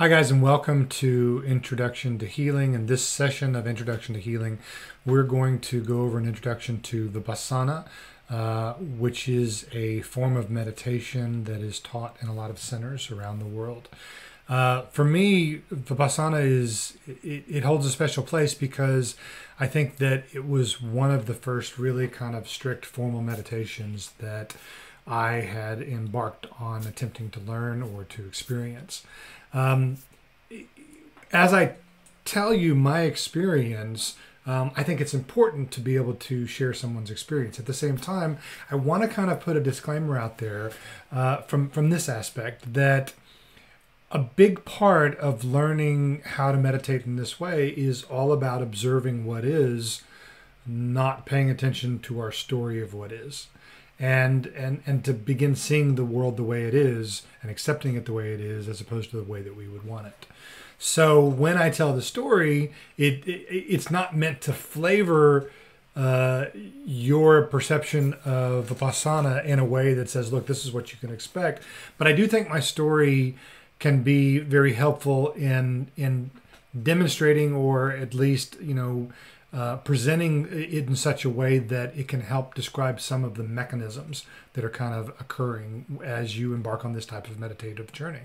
Hi, guys, and welcome to Introduction to Healing. In this session of Introduction to Healing, we're going to go over an introduction to Vipassana, uh, which is a form of meditation that is taught in a lot of centers around the world. Uh, for me, Vipassana is it, it holds a special place because I think that it was one of the first really kind of strict formal meditations that I had embarked on attempting to learn or to experience. Um, as I tell you my experience, um, I think it's important to be able to share someone's experience. At the same time, I want to kind of put a disclaimer out there uh, from from this aspect that a big part of learning how to meditate in this way is all about observing what is, not paying attention to our story of what is and and and to begin seeing the world the way it is and accepting it the way it is as opposed to the way that we would want it. So when i tell the story it, it it's not meant to flavor uh, your perception of vipassana in a way that says look this is what you can expect. But i do think my story can be very helpful in in demonstrating or at least you know uh, presenting it in such a way that it can help describe some of the mechanisms that are kind of occurring as you embark on this type of meditative journey.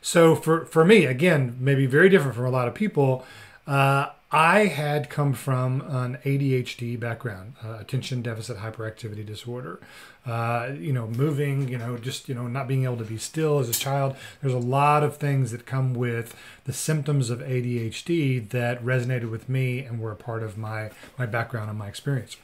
So for, for me, again, maybe very different from a lot of people, uh, I had come from an ADHD background, uh, attention deficit hyperactivity disorder. Uh, you know, moving, you know, just, you know, not being able to be still as a child. There's a lot of things that come with the symptoms of ADHD that resonated with me and were a part of my, my background and my experience.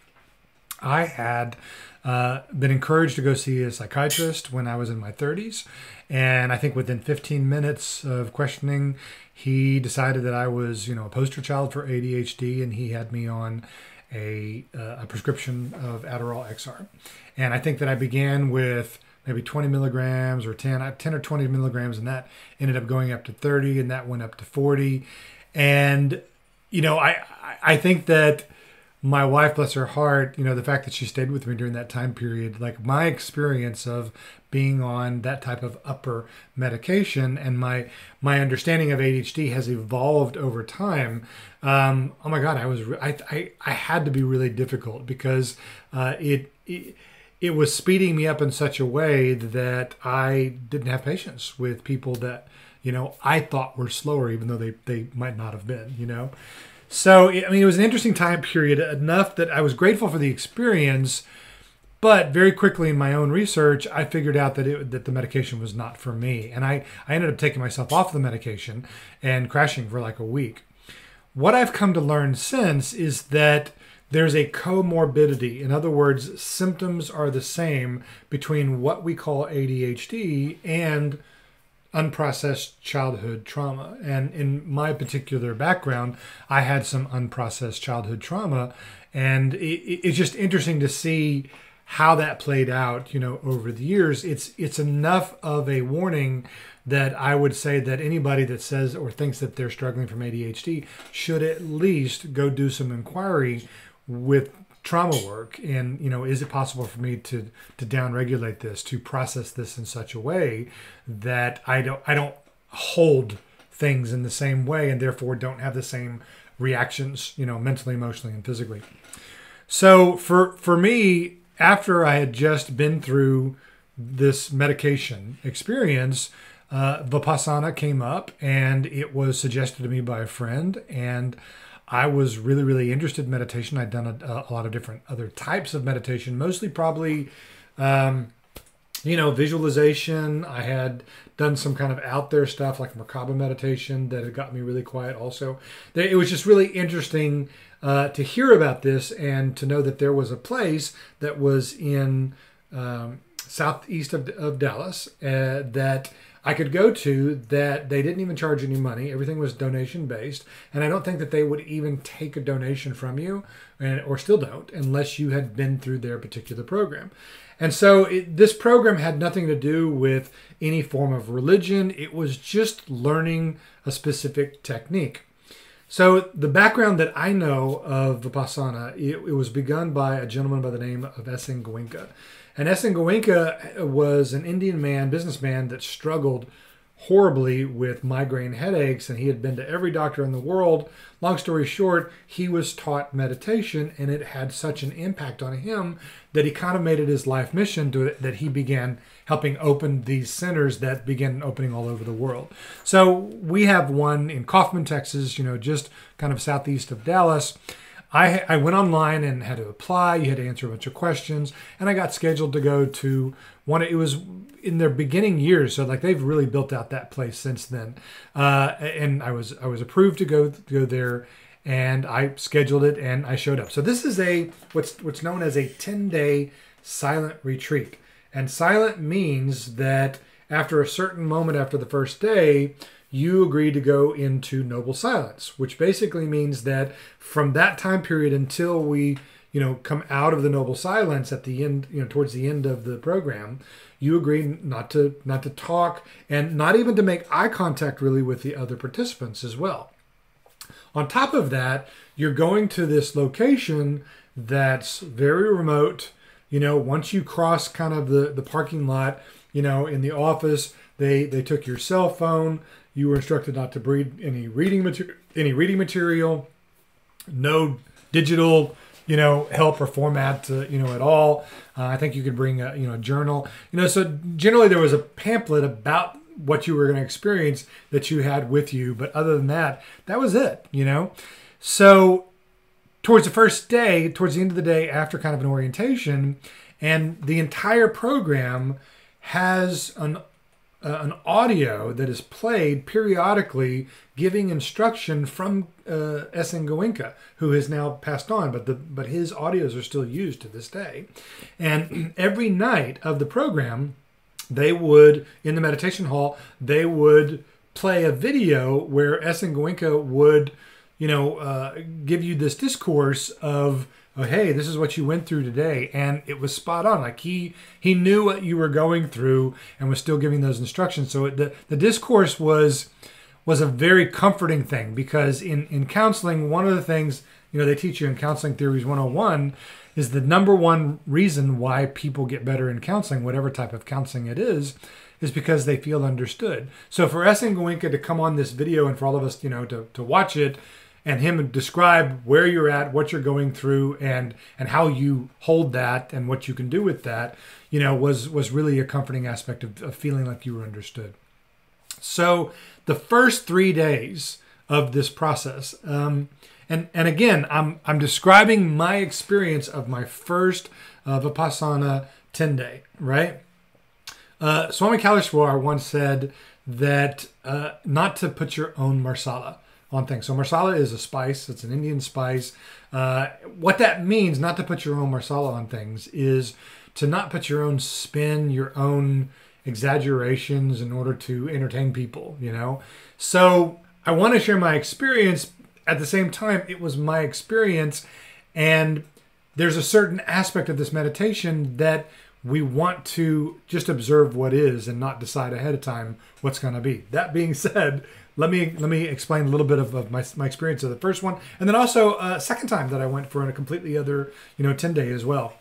I had uh, been encouraged to go see a psychiatrist when I was in my 30s. And I think within 15 minutes of questioning, he decided that I was, you know, a poster child for ADHD, and he had me on a, uh, a prescription of Adderall XR. And I think that I began with maybe 20 milligrams or 10, 10 or 20 milligrams, and that ended up going up to 30, and that went up to 40. And, you know, I, I think that my wife, bless her heart, you know, the fact that she stayed with me during that time period, like my experience of being on that type of upper medication and my my understanding of ADHD has evolved over time. Um, oh my God, I was I, I I had to be really difficult because uh, it, it it was speeding me up in such a way that I didn't have patience with people that you know I thought were slower, even though they they might not have been. You know. So, I mean, it was an interesting time period enough that I was grateful for the experience. But very quickly in my own research, I figured out that it, that the medication was not for me, and I, I ended up taking myself off the medication and crashing for like a week. What I've come to learn since is that there's a comorbidity. In other words, symptoms are the same between what we call ADHD and unprocessed childhood trauma. And in my particular background, I had some unprocessed childhood trauma. And it, it's just interesting to see how that played out, you know, over the years. It's it's enough of a warning that I would say that anybody that says or thinks that they're struggling from ADHD should at least go do some inquiry with trauma work. And you know is it possible for me to to downregulate this to process this in such a way that i don't i don't hold things in the same way and therefore don't have the same reactions you know mentally emotionally and physically? So for for me after i had just been through this medication experience uh, vipassana came up and it was suggested to me by a friend and I was really, really interested in meditation. I'd done a, a lot of different other types of meditation, mostly probably, um, you know, visualization. I had done some kind of out there stuff like Merkaba meditation that had got me really quiet also. It was just really interesting uh, to hear about this and to know that there was a place that was in um, southeast of, of Dallas uh, that I could go to that they didn't even charge any money. Everything was donation based, and I don't think that they would even take a donation from you, and, or still don't, unless you had been through their particular program. And so it, this program had nothing to do with any form of religion. It was just learning a specific technique. So the background that I know of Vipassana, it, it was begun by a gentleman by the name of S.N. Goenka. And S.N. Goenka was an Indian man, businessman that struggled horribly with migraine headaches and he had been to every doctor in the world. Long story short, he was taught meditation and it had such an impact on him that he kind of made it his life mission to that he began helping open these centers that began opening all over the world. So we have one in Kaufman, Texas, you know, just kind of southeast of Dallas. I, I went online and had to apply. You had to answer a bunch of questions, and I got scheduled to go to one. It was in their beginning years, so like they've really built out that place since then. Uh, and I was I was approved to go to go there, and I scheduled it and I showed up. So this is a what's what's known as a ten day silent retreat, and silent means that after a certain moment after the first day, you agree to go into noble silence, which basically means that from that time period until we, you know, come out of the noble silence at the end, you know, towards the end of the program, you agree not to not to talk and not even to make eye contact really with the other participants as well. On top of that, you're going to this location that's very remote. You know, once you cross kind of the, the parking lot, you know, in the office, they they took your cell phone, you were instructed not to read any reading material, any reading material, no digital, you know, help or format, to, you know, at all. Uh, I think you could bring a, you know, a journal. You know, so generally there was a pamphlet about what you were going to experience that you had with you, but other than that, that was it. You know, so towards the first day, towards the end of the day, after kind of an orientation, and the entire program has an uh, an audio that is played periodically giving instruction from uh, S.N. Goenka, who has now passed on, but the but his audios are still used to this day. And every night of the program, they would in the meditation hall they would play a video where S.N. Goenka would, you know, uh, give you this discourse of oh hey this is what you went through today. And it was spot on. Like he he knew what you were going through and was still giving those instructions. So the the discourse was was a very comforting thing because in in counseling one of the things you know they teach you in counseling theories 101 is the number one reason why people get better in counseling whatever type of counseling it is is because they feel understood. So for S.N. Goenka to come on this video and for all of us you know to, to watch it and him describe where you're at, what you're going through, and and how you hold that and what you can do with that, you know, was was really a comforting aspect of, of feeling like you were understood. So the first three days of this process, um, and and again, I'm I'm describing my experience of my first uh, Vipassana ten day, right? Uh, Swami Kaleshwar once said that uh, not to put your own marsala on things. So marsala is a spice. It's an Indian spice. Uh, what that means, not to put your own marsala on things, is to not put your own spin, your own exaggerations in order to entertain people. You know. So I want to share my experience. At the same time, it was my experience, and there's a certain aspect of this meditation that we want to just observe what is and not decide ahead of time what's going to be. That being said, let me let me explain a little bit of, of my, my experience of the first one, and then also a second time that I went for a completely other you know ten day as well.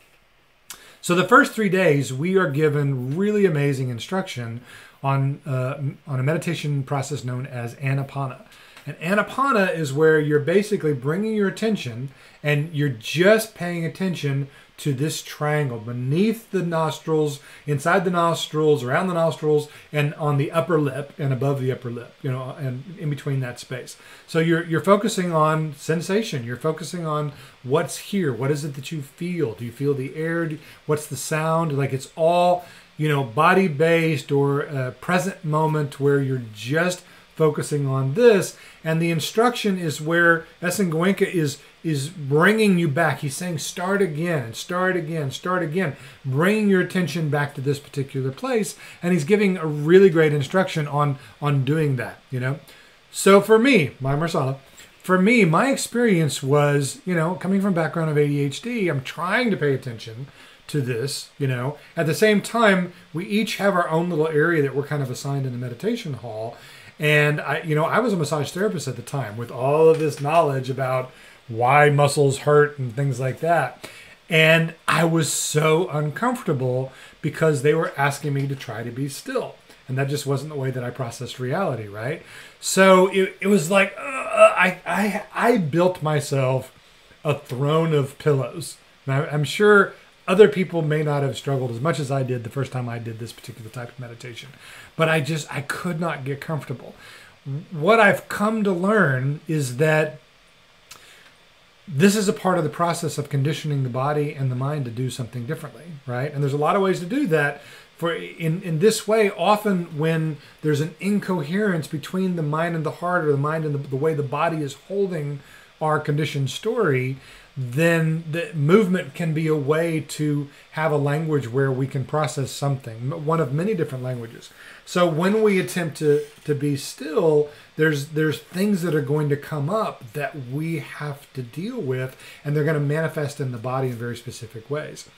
So the first three days we are given really amazing instruction on uh, on a meditation process known as anapana. And anapana is where you're basically bringing your attention and you're just paying attention to this triangle beneath the nostrils, inside the nostrils, around the nostrils, and on the upper lip and above the upper lip, you know, and in between that space. So you're you're focusing on sensation. You're focusing on what's here. What is it that you feel? Do you feel the air? What's the sound? Like it's all you know, body based or a present moment where you're just focusing on this. And the instruction is where S.N. Goenka is is bringing you back. He's saying start again, start again, start again, bringing your attention back to this particular place. And he's giving a really great instruction on on doing that. You know, so for me, my Marsala. For me, my experience was, you know, coming from background of ADHD, I'm trying to pay attention to this, you know. At the same time, we each have our own little area that we're kind of assigned in the meditation hall. And I, you know, I was a massage therapist at the time with all of this knowledge about why muscles hurt and things like that. And I was so uncomfortable because they were asking me to try to be still. And that just wasn't the way that I processed reality, right? So it, it was like, uh, I, I, I built myself a throne of pillows. Now, I'm sure other people may not have struggled as much as I did the first time I did this particular type of meditation, but I just, I could not get comfortable. What I've come to learn is that this is a part of the process of conditioning the body and the mind to do something differently, right? And there's a lot of ways to do that. For in, in this way, often when there's an incoherence between the mind and the heart, or the mind and the, the way the body is holding our conditioned story, then the movement can be a way to have a language where we can process something, one of many different languages. So when we attempt to, to be still, there's there's things that are going to come up that we have to deal with, and they're going to manifest in the body in very specific ways.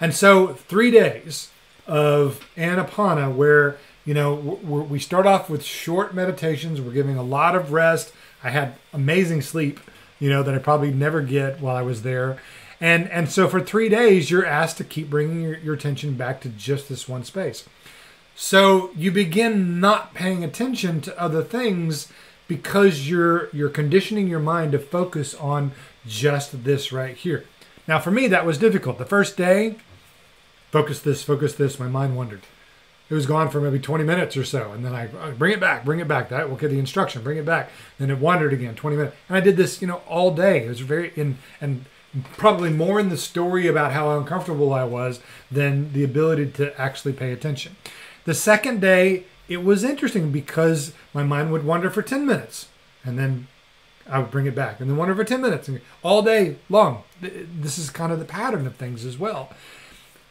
And so three days of Anapana, where you know we start off with short meditations. We're giving a lot of rest. I had amazing sleep, you know, that I probably never get while I was there. And and so for three days, you're asked to keep bringing your, your attention back to just this one space. So you begin not paying attention to other things because you're you're conditioning your mind to focus on just this right here. Now for me that was difficult. The first day, focus this, focus this, my mind wandered. It was gone for maybe 20 minutes or so, and then I uh, bring it back, bring it back. That will get the instruction, bring it back. Then it wandered again, 20 minutes, and I did this, you know, all day. It was very in and probably more in the story about how uncomfortable I was than the ability to actually pay attention. The second day, it was interesting because my mind would wander for 10 minutes and then I would bring it back and then wander for 10 minutes and all day long. This is kind of the pattern of things as well.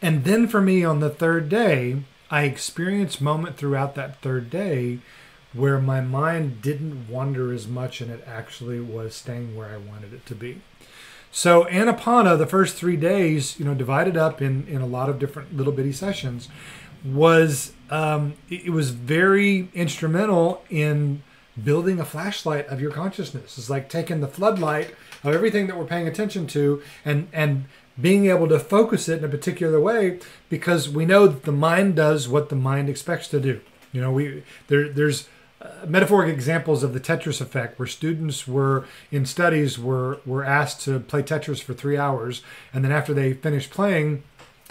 And then for me on the third day, I experienced moment throughout that third day where my mind didn't wander as much and it actually was staying where I wanted it to be. So Anapana, the first three days, you know, divided up in, in a lot of different little bitty sessions was um, it was very instrumental in building a flashlight of your consciousness. It's like taking the floodlight of everything that we're paying attention to and and being able to focus it in a particular way because we know that the mind does what the mind expects to do. You know, we there there's uh, metaphoric examples of the Tetris effect, where students were in studies were were asked to play Tetris for three hours, and then after they finished playing,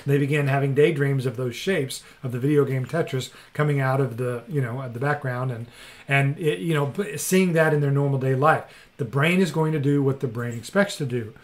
they began having daydreams of those shapes of the video game Tetris coming out of the you know the background and and it, you know seeing that in their normal day life. The brain is going to do what the brain expects to do.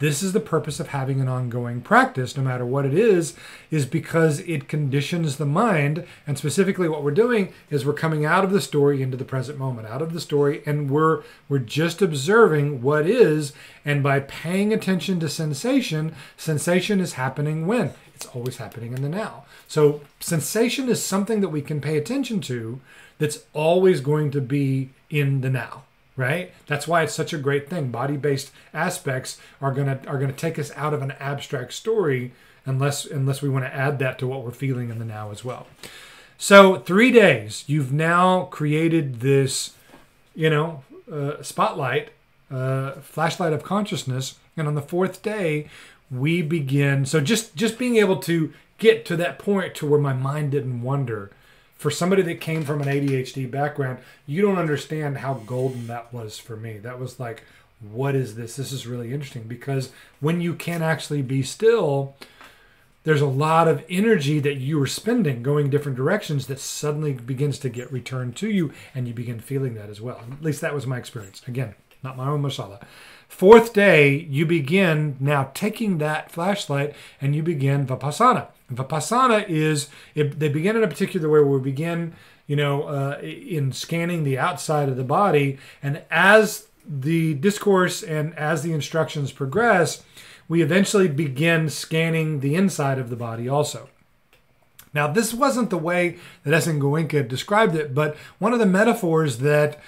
This is the purpose of having an ongoing practice, no matter what it is, is because it conditions the mind. And specifically, what we're doing is we're coming out of the story into the present moment, out of the story, and we're we're just observing what is. And by paying attention to sensation, sensation is happening when it's always happening in the now. So sensation is something that we can pay attention to that's always going to be in the now right? That's why it's such a great thing. Body-based aspects are going to are going to take us out of an abstract story unless unless we want to add that to what we're feeling in the now as well. So 3 days you've now created this you know uh, spotlight uh, flashlight of consciousness and on the fourth day we begin so just just being able to get to that point to where my mind didn't wander for somebody that came from an ADHD background, you don't understand how golden that was for me. That was like, what is this? This is really interesting because when you can actually be still, there's a lot of energy that you are spending going different directions that suddenly begins to get returned to you, and you begin feeling that as well. At least that was my experience. Again, not my own masala. Fourth day, you begin now taking that flashlight and you begin vipassana. Vipassana is it, they begin in a particular way where we begin, you know, uh, in scanning the outside of the body, and as the discourse and as the instructions progress, we eventually begin scanning the inside of the body also. Now, this wasn't the way that S.N. Goenka described it, but one of the metaphors that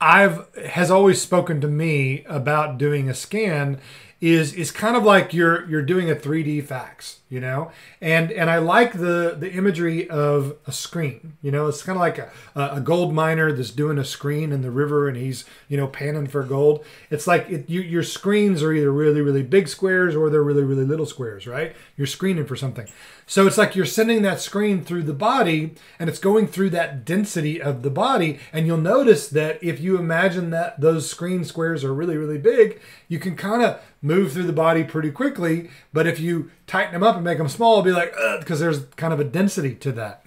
I've has always spoken to me about doing a scan is is kind of like you're you're doing a 3D fax. You know? And and i like the the imagery of a screen you know? It's kind of like a, a gold miner that's doing a screen in the river and he's you know panning for gold. It's like it, you, your screens are either really really big squares or they're really really little squares right? You're screening for something. So it's like you're sending that screen through the body and it's going through that density of the body. And you'll notice that if you imagine that those screen squares are really, really big, you can kind of move through the body pretty quickly. But if you tighten them up and make them small, be like, because there's kind of a density to that.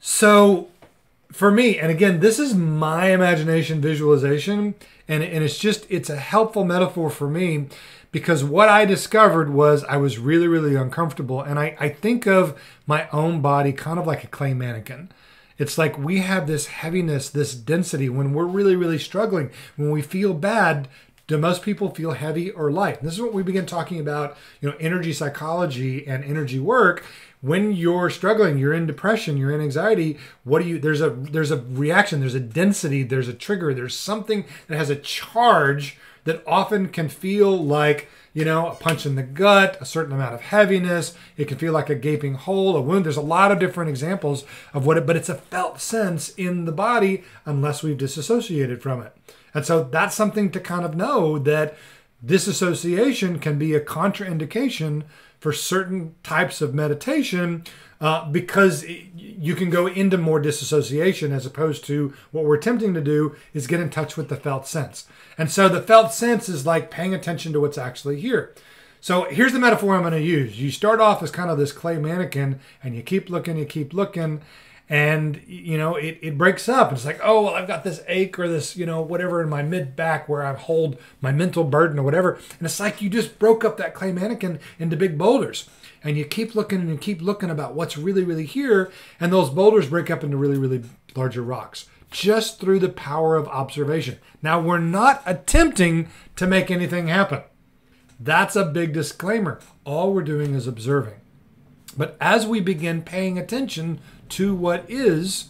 So for me, and again, this is my imagination visualization, and, and it's just, it's a helpful metaphor for me because what I discovered was I was really, really uncomfortable. And I, I think of my own body kind of like a clay mannequin. It's like we have this heaviness, this density when we're really, really struggling. When we feel bad, do most people feel heavy or light? And this is what we begin talking about, you know, energy psychology and energy work. When you're struggling, you're in depression, you're in anxiety, what do you there's a there's a reaction, there's a density, there's a trigger, there's something that has a charge that often can feel like you know, a punch in the gut, a certain amount of heaviness. It can feel like a gaping hole, a wound. There's a lot of different examples of what it, but it's a felt sense in the body unless we've disassociated from it. And so that's something to kind of know that disassociation can be a contraindication for certain types of meditation uh, because you can go into more disassociation as opposed to what we're attempting to do is get in touch with the felt sense. And so the felt sense is like paying attention to what's actually here. So here's the metaphor I'm going to use. You start off as kind of this clay mannequin and you keep looking, you keep looking, and you know it, it breaks up. It's like, oh well, I've got this ache or this, you know, whatever in my mid back where I hold my mental burden or whatever. And it's like you just broke up that clay mannequin into big boulders. And you keep looking and you keep looking about what's really, really here, and those boulders break up into really, really larger rocks just through the power of observation. Now, we're not attempting to make anything happen. That's a big disclaimer. All we're doing is observing. But as we begin paying attention to what is,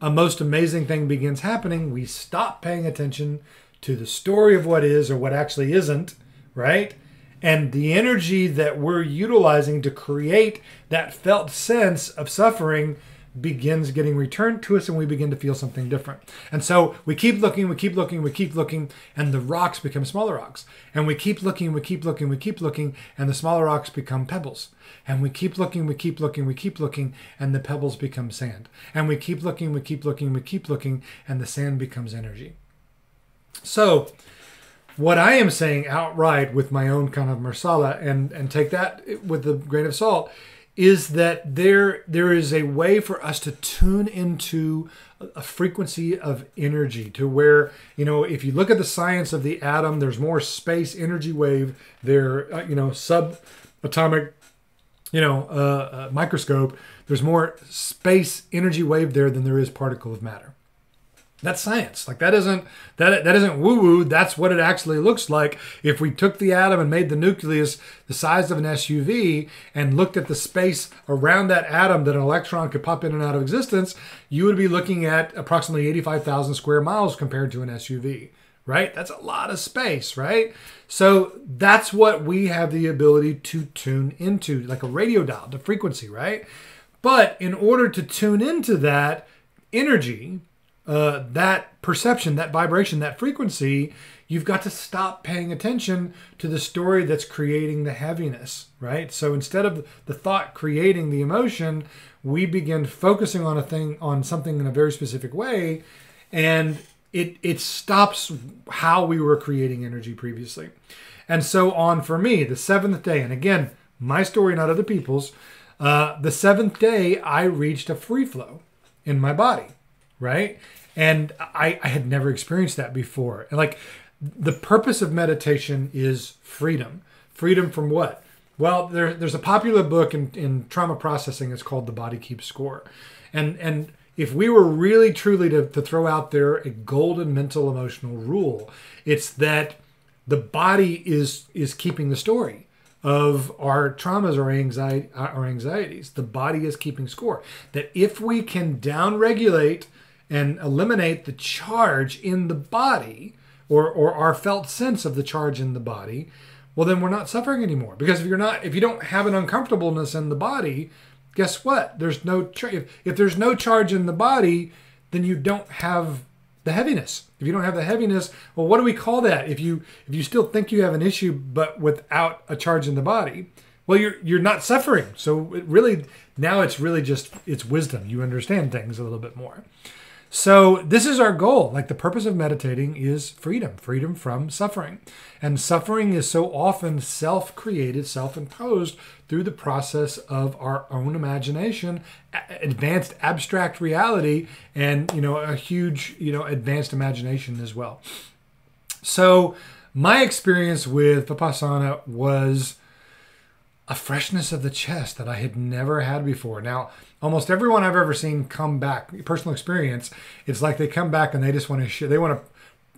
a most amazing thing begins happening. We stop paying attention to the story of what is or what actually isn't, right? And the energy that we're utilizing to create that felt sense of suffering begins getting returned to us and we begin to feel something different. And so we keep looking, we keep looking, we keep looking, and the rocks become smaller rocks. And we keep looking, we keep looking, we keep looking, and the smaller rocks become pebbles. And we keep looking, we keep looking, we keep looking, and the pebbles become sand. And we keep looking, we keep looking, we keep looking, and the sand becomes energy. So, what I am saying outright with my own kind of marsala, and, and take that with a grain of salt, is that there there is a way for us to tune into a frequency of energy to where you know if you look at the science of the atom there's more space energy wave there uh, you know subatomic you know uh, uh, microscope. There's more space energy wave there than there is particle of matter that's science. Like that isn't that that isn't woo woo. That's what it actually looks like. If we took the atom and made the nucleus the size of an SUV and looked at the space around that atom that an electron could pop in and out of existence, you would be looking at approximately 85,000 square miles compared to an SUV. Right? That's a lot of space, right? So that's what we have the ability to tune into, like a radio dial, the frequency, right? But in order to tune into that energy, uh, that perception, that vibration, that frequency, you've got to stop paying attention to the story that's creating the heaviness, right? So instead of the thought creating the emotion, we begin focusing on a thing, on something in a very specific way, and it it stops how we were creating energy previously. And so on for me, the seventh day, and again, my story, not other people's. Uh, the seventh day, I reached a free flow in my body right? And I, I had never experienced that before. And like the purpose of meditation is freedom. Freedom from what? Well, there, there's a popular book in, in trauma processing. It's called The Body Keeps Score. And, and if we were really truly to, to throw out there a golden mental emotional rule, it's that the body is is keeping the story of our traumas or anxiety our anxieties. The body is keeping score. That if we can downregulate and eliminate the charge in the body or, or our felt sense of the charge in the body, well then we're not suffering anymore. Because if you're not if you don't have an uncomfortableness in the body guess what? There's no tra- if, if there's no charge in the body then you don't have the heaviness. If you don't have the heaviness well what do we call that? If you if you still think you have an issue but without a charge in the body well you're you're not suffering. So it really now it's really just it's wisdom. You understand things a little bit more so, this is our goal. Like, the purpose of meditating is freedom, freedom from suffering. And suffering is so often self created, self imposed through the process of our own imagination, advanced abstract reality, and, you know, a huge, you know, advanced imagination as well. So, my experience with Vipassana was a freshness of the chest that I had never had before. Now, almost everyone I've ever seen come back, personal experience, it's like they come back and they just want to share. They want to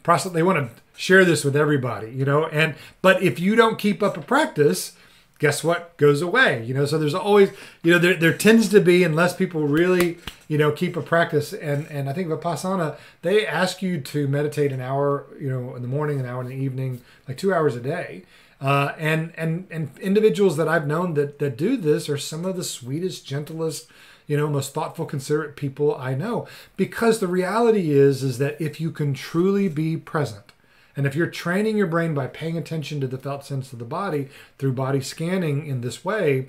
process. They want to share this with everybody, you know. And but if you don't keep up a practice, guess what goes away, you know. So there's always, you know, there there tends to be unless people really, you know, keep a practice. And and I think vipassana they ask you to meditate an hour, you know, in the morning, an hour in the evening, like two hours a day. Uh, and and and individuals that I've known that that do this are some of the sweetest, gentlest, you know, most thoughtful, considerate people I know. Because the reality is, is that if you can truly be present, and if you're training your brain by paying attention to the felt sense of the body through body scanning in this way,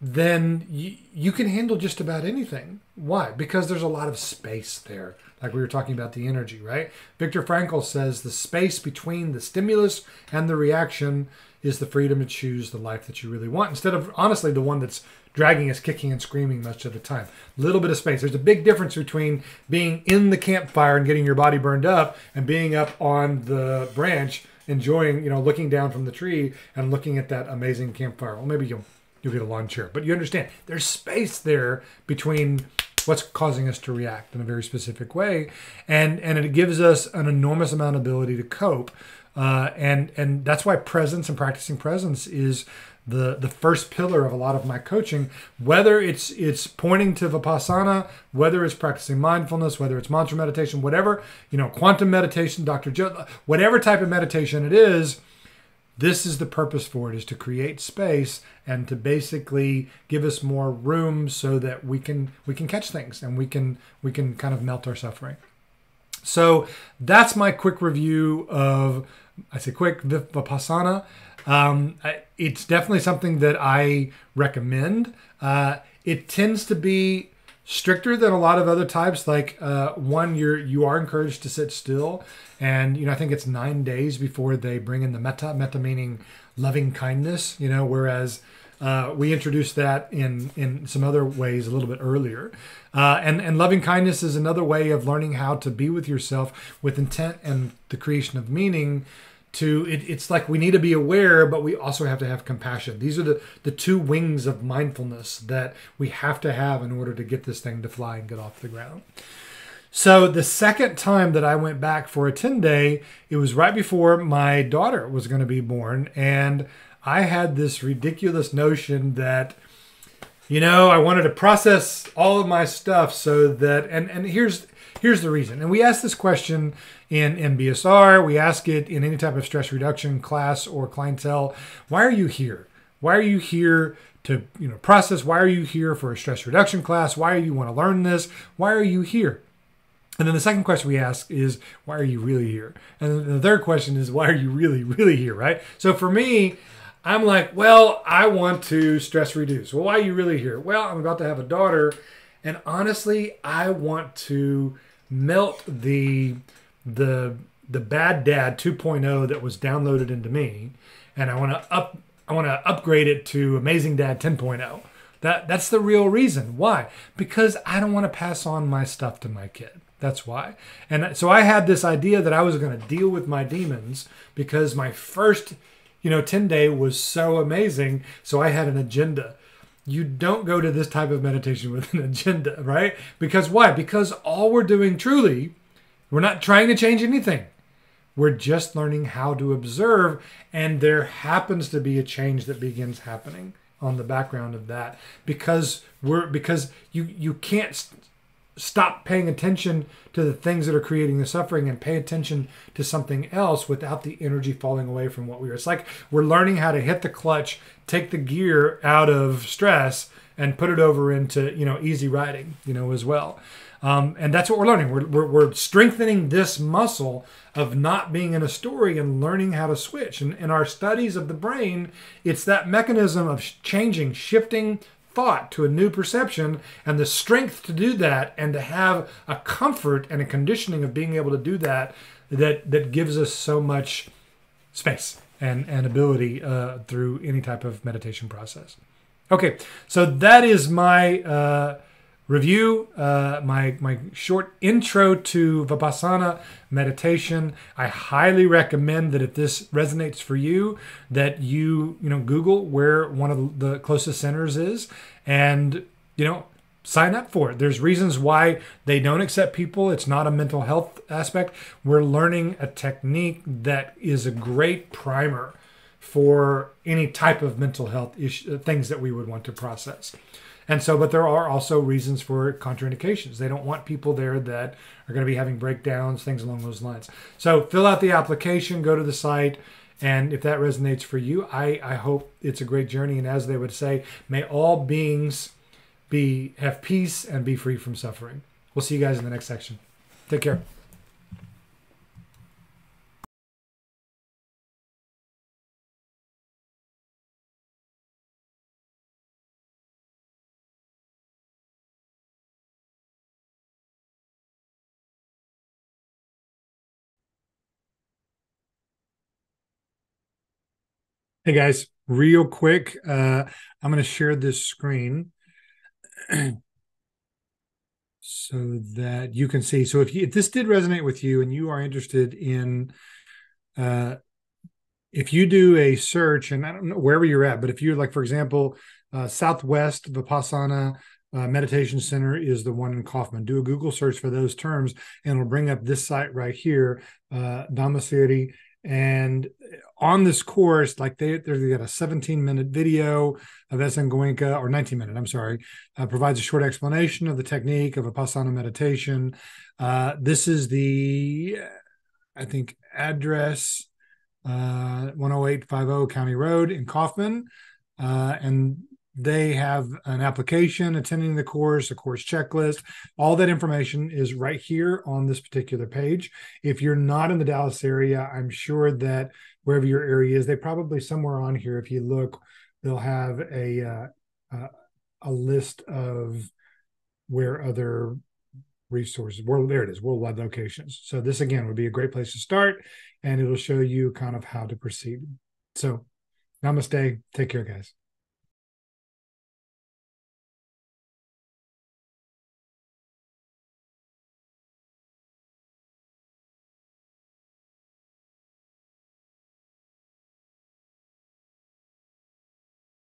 then you, you can handle just about anything. Why? Because there's a lot of space there. Like we were talking about the energy, right? Viktor Frankl says the space between the stimulus and the reaction is the freedom to choose the life that you really want instead of honestly the one that's dragging us kicking and screaming much of the time. Little bit of space. There's a big difference between being in the campfire and getting your body burned up and being up on the branch enjoying, you know, looking down from the tree and looking at that amazing campfire. Well, maybe you'll you'll get a lawn chair, but you understand there's space there between what's causing us to react in a very specific way, and and it gives us an enormous amount of ability to cope. Uh, and and that's why presence and practicing presence is the the first pillar of a lot of my coaching whether it's it's pointing to vipassana whether it's practicing mindfulness whether it's mantra meditation whatever you know quantum meditation dr joe whatever type of meditation it is this is the purpose for it is to create space and to basically give us more room so that we can we can catch things and we can we can kind of melt our suffering. So that's my quick review of i say quick vipassana um, it's definitely something that I recommend. Uh, it tends to be stricter than a lot of other types. Like uh, one, you're you are encouraged to sit still, and you know I think it's nine days before they bring in the metta. Metta meaning loving kindness. You know, whereas uh, we introduced that in in some other ways a little bit earlier. Uh, and and loving kindness is another way of learning how to be with yourself with intent and the creation of meaning to it, it's like we need to be aware but we also have to have compassion. These are the the two wings of mindfulness that we have to have in order to get this thing to fly and get off the ground. So the second time that i went back for a 10 day it was right before my daughter was going to be born and i had this ridiculous notion that you know i wanted to process all of my stuff so that and and here's here's the reason. And we asked this question in MBSR. We ask it in any type of stress reduction class or clientele. Why are you here? Why are you here to you know process? Why are you here for a stress reduction class? Why do you want to learn this? Why are you here? And then the second question we ask is, why are you really here? And the third question is, why are you really, really here, right? So for me, I'm like, well, I want to stress reduce. Well, why are you really here? Well, I'm about to have a daughter. And honestly, I want to melt the the the bad dad 2.0 that was downloaded into me and I want to up I want to upgrade it to amazing dad 10.0 that that's the real reason. Why? Because I don't want to pass on my stuff to my kid. That's why. And so I had this idea that I was going to deal with my demons because my first you know 10 day was so amazing so I had an agenda. You don't go to this type of meditation with an agenda, right? Because why? Because all we're doing truly we're not trying to change anything. We're just learning how to observe, and there happens to be a change that begins happening on the background of that because we're because you you can't stop paying attention to the things that are creating the suffering and pay attention to something else without the energy falling away from what we are. It's like we're learning how to hit the clutch, take the gear out of stress, and put it over into you know easy riding, you know as well. Um, and that's what we're learning. We're, we're, we're, strengthening this muscle of not being in a story and learning how to switch. And in our studies of the brain, it's that mechanism of changing, shifting thought to a new perception and the strength to do that and to have a comfort and a conditioning of being able to do that that that gives us so much space and and ability uh, through any type of meditation process okay so that is my uh, review, uh, my my short intro to Vipassana meditation. I highly recommend that if this resonates for you, that you you know Google where one of the closest centers is, and you know sign up for it. There's reasons why they don't accept people. It's not a mental health aspect. We're learning a technique that is a great primer for any type of mental health issue, things that we would want to process. And so, but there are also reasons for contraindications. They don't want people there that are going to be having breakdowns, things along those lines. So, fill out the application, go to the site, and if that resonates for you, I, I hope it's a great journey. And as they would say, may all beings be have peace and be free from suffering. We'll see you guys in the next section. Take care. Hey guys, real quick, uh, I'm going to share this screen so that you can see. So if you, if this did resonate with you and you are interested in, uh, if you do a search, and I don't know wherever you're at, but if you're like, for example, uh, Southwest Vipassana uh, Meditation Center is the one in Kaufman. Do a Google search for those terms, and it'll bring up this site right here, uh, Dhammasiri and on this course, like they they got a 17 minute video of S.N. Goenka, or 19 minute, I'm sorry, uh, provides a short explanation of the technique of Vipassana meditation. Uh, this is the, I think, address uh, 10850 County Road in Kaufman. Uh, and they have an application attending the course, a course checklist. All that information is right here on this particular page. If you're not in the Dallas area, I'm sure that wherever your area is, they probably somewhere on here. If you look, they'll have a uh, uh, a list of where other resources. Well, there it is, worldwide locations. So this again would be a great place to start, and it'll show you kind of how to proceed. So, namaste. Take care, guys.